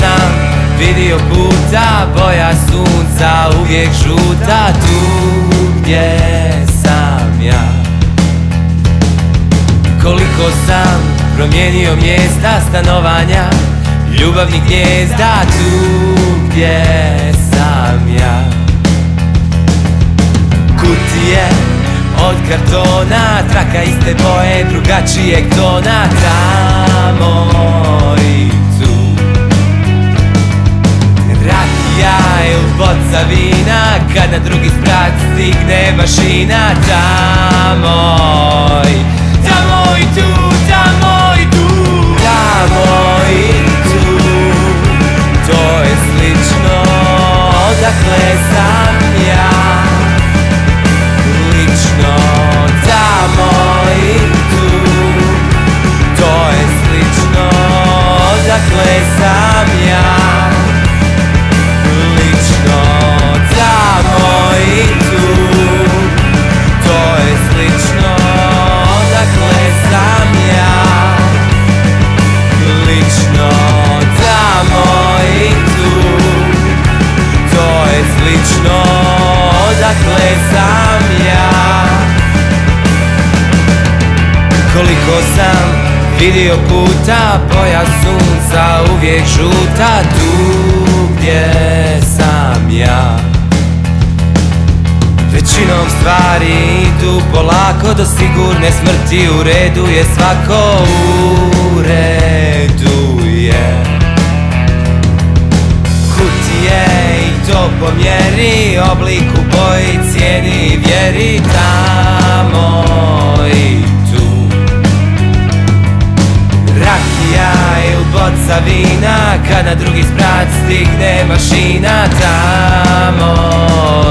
sam vidio puta Boja sunca uvijek žuta Tu gdje sam ja. Koliko sam promijenio mjesta stanovanja Ljubavnih gnjezda tu gdje sam ja. Kutije od kartona Traka iste boje, drugačijeg tona Tamo Kad na drugi sprat stigne mašina Tamo i Tamo i tu, tamo i tu. Tamo i tu To je slično. Odakle Odakle sam ja. Koliko sam vidio puta Boja sunca uvijek žuta Tu gdje sam ja. Većinom stvari idu polako do sigurne smrti U redu je svako u redu je. Kutije i to po mjeri Obliku boji cijeni vjeri Tamo i tu. Rakija ili boca vina Kad na drugi sprat stigne mašina Tamo